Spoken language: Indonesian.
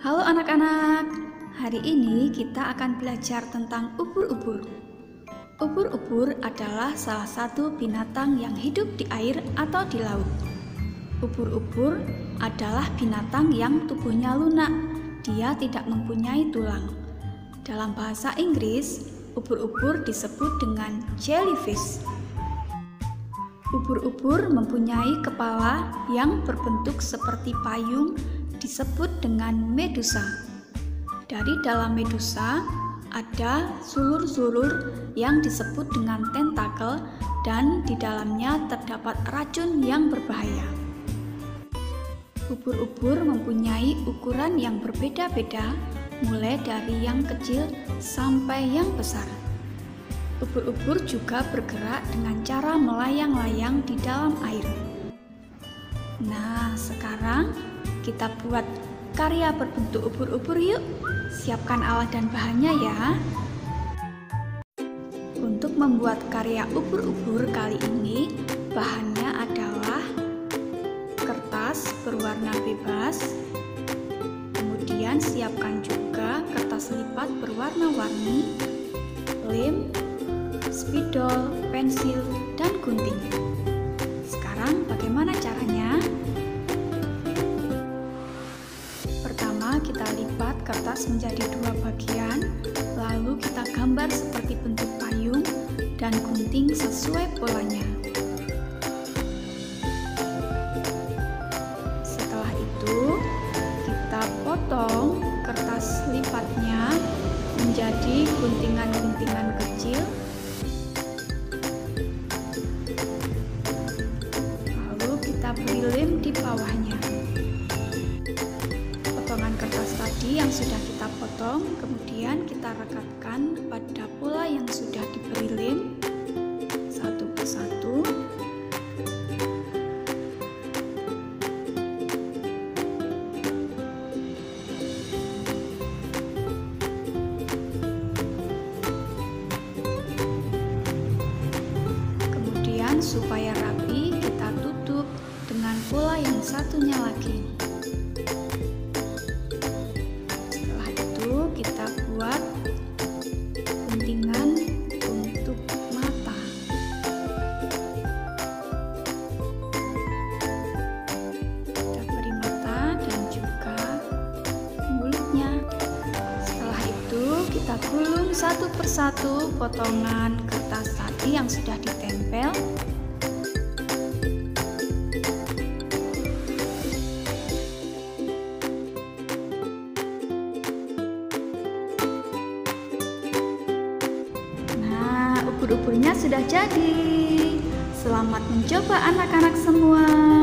Halo anak-anak, hari ini kita akan belajar tentang ubur-ubur. Ubur-ubur adalah salah satu binatang yang hidup di air atau di laut. Ubur-ubur adalah binatang yang tubuhnya lunak, dia tidak mempunyai tulang. Dalam bahasa Inggris, ubur-ubur disebut dengan jellyfish. Ubur-ubur mempunyai kepala yang berbentuk seperti payung disebut dengan medusa. Dari dalam medusa ada sulur-sulur yang disebut dengan tentakel dan di dalamnya terdapat racun yang berbahaya. Ubur-ubur mempunyai ukuran yang berbeda-beda mulai dari yang kecil sampai yang besar. Ubur-ubur juga bergerak dengan cara melayang-layang di dalam air. Nah, sekarang kita buat karya berbentuk ubur-ubur yuk. Siapkan alat dan bahannya ya. Untuk membuat karya ubur-ubur kali ini, bahannya adalah kertas berwarna bebas. Kemudian siapkan juga kertas lipat berwarna-warni, lem, spidol, pensil, dan gunting. Sekarang bagaimana caranya? Kertas menjadi dua bagian, lalu kita gambar seperti bentuk payung dan gunting sesuai polanya. Setelah itu, kita potong kertas lipatnya menjadi guntingan-guntingan kecil lalu kita beri lem di bawahnya tadi yang sudah kita potong, kemudian kita rekatkan pada pola yang sudah diberi lem satu persatu. Kemudian supaya rapi, kita tutup dengan pola yang satunya lagi. Satu persatu potongan kertas tadi yang sudah ditempel Nah, ubur-uburnya sudah jadi. Selamat mencoba anak-anak semua.